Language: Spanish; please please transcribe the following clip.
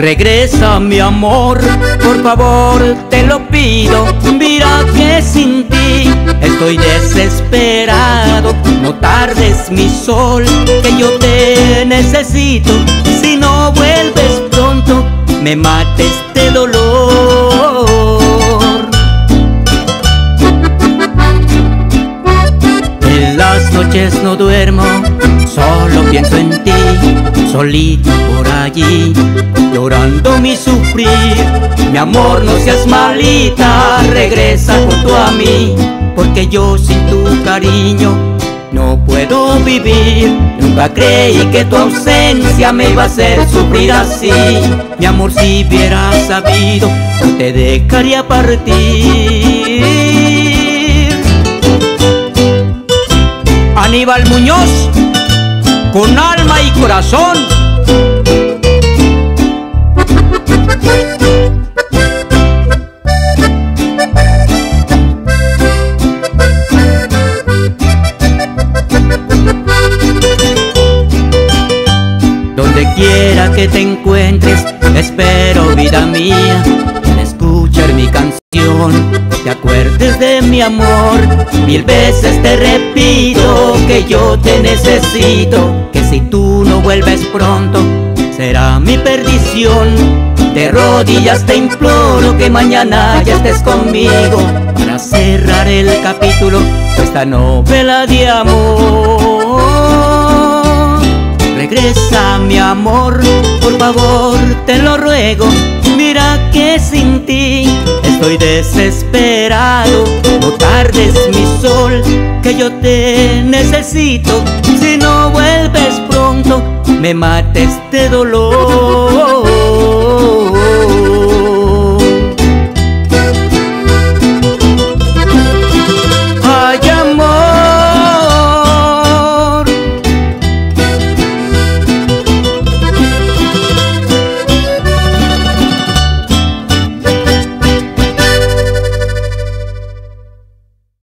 Regresa mi amor, por favor te lo pido. Mira que sin ti estoy desesperado. No tardes mi sol, que yo te necesito. Si no vuelves pronto, me mate este dolor. En las noches no duermo, solo pienso en ti solito por allí, llorando mi sufrir. Mi amor, no seas malita, regresa junto a mí, porque yo sin tu cariño no puedo vivir. Nunca creí que tu ausencia me iba a hacer sufrir así. Mi amor, si hubiera sabido, no te dejaría partir. Aníbal Muñoz con alma y corazón. Donde quiera que te encuentres, espero vida mía, te acuerdes de mi amor, mil veces te repito que yo te necesito, que si tú no vuelves pronto, será mi perdición. De rodillas te imploro que mañana ya estés conmigo para cerrar el capítulo de esta novela de amor. Regresa mi amor, por favor te lo ruego, mira que sin ti estoy desesperado. No tardes mi sol, que yo te necesito. Si no vuelves pronto, me mate este dolor.